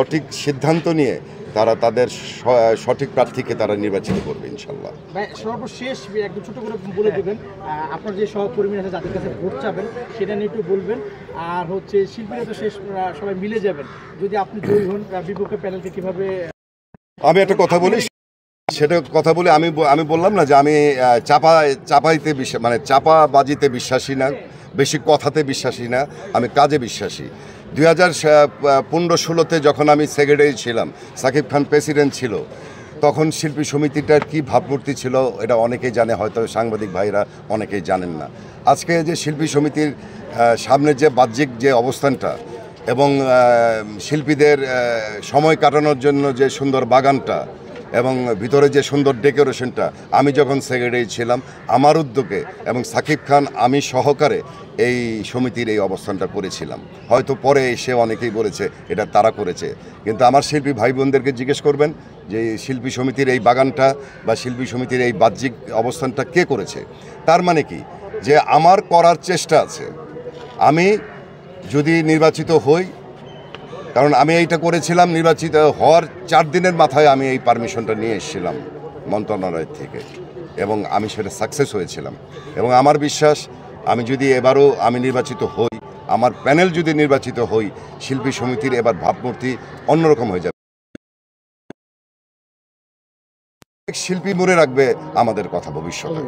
সঠিক সিদ্ধান্ত নিয়ে তারা তাদের সঠিক প্রার্থীকে তারা নির্বাচিত করবে ইনশাল্লাহ সর্বশেষ একটু ছোট করে বলে দেবেন আপনার যে আছে যাদের কাছে ভোট চাবেন সেটা নিয়ে একটু বলবেন আর হচ্ছে শিল্পীরা তো শেষ সবাই মিলে যাবেন। যদি আপনি জয়ী হন বিপক্ষে প্যানেলকে কীভাবে আমি একটা কথা বলি সেটা কথা বলে আমি আমি বললাম না যে আমি চাপা চাপাইতে মানে চাপাবাজিতে বিশ্বাসী না। বেশি কথাতে বিশ্বাসী না, আমি কাজে বিশ্বাসী। দুই হাজার পনেরো ষোলোতে যখন আমি সেক্রেটারি ছিলাম, সাকিব খান প্রেসিডেন্ট ছিল, তখন শিল্পী সমিতিটার কি ভাবমূর্তি ছিল এটা অনেকেই জানে, হয়তো সাংবাদিক ভাইরা অনেকেই জানেন না। আজকে যে শিল্পী সমিতির সামনে যে বাহ্যিক যে অবস্থানটা এবং শিল্পীদের সময় কাটানোর জন্য যে সুন্দর বাগানটা এবং ভিতরে যে সুন্দর ডেকোরেশনটা, আমি যখন সেক্রেটারি ছিলাম, আমার উদ্যোগে এবং সাকিব খান আমি সহকারে এই সমিতির এই অবস্থানটা করেছিলাম। হয়তো পরে এসে অনেকেই বলেছে, এটা তারা করেছে। কিন্তু আমার শিল্পী ভাই বোনদেরকে জিজ্ঞেস করবেন যে শিল্পী সমিতির এই বাগানটা বা শিল্পী সমিতির এই বাহ্যিক অবস্থানটা কে করেছে? তার মানে কি? যে আমার করার চেষ্টা আছে। আমি যদি নির্বাচিত হই কারণ আমি এইটা করেছিলাম নির্বাচিত হওয়ার চার দিনের মাথায় আমি এই পারমিশনটা নিয়ে এসেছিলাম মন্ত্রণালয় থেকে। এবং আমি সেটা সাকসেস হয়েছিলাম। এবং আমার বিশ্বাস আমি যদি এবারও আমি নির্বাচিত হই আমার প্যানেল যদি নির্বাচিত হই শিল্পী সমিতির এবার ভাবমূর্তি অন্যরকম হয়ে যাবে। শিল্পী মনে রাখবে আমাদের কথা ভবিষ্যতে।